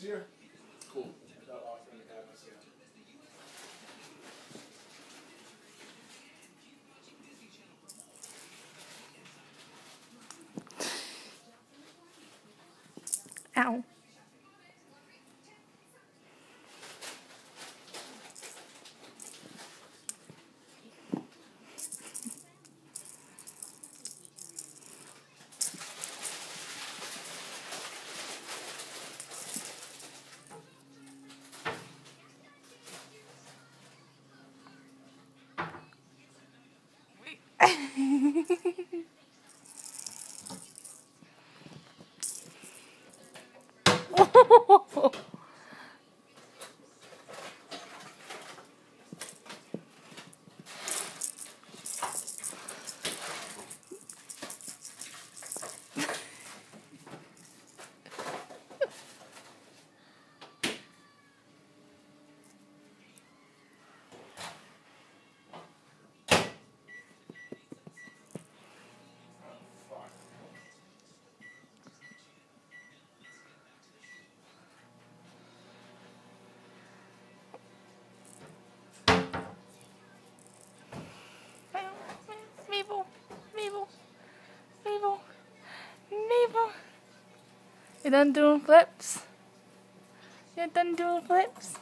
This year? Cool. Without offering the cabinets yet. Ow. Maebel, Maebel, Maebel, Maebel. You done doing flips? You done doing flips?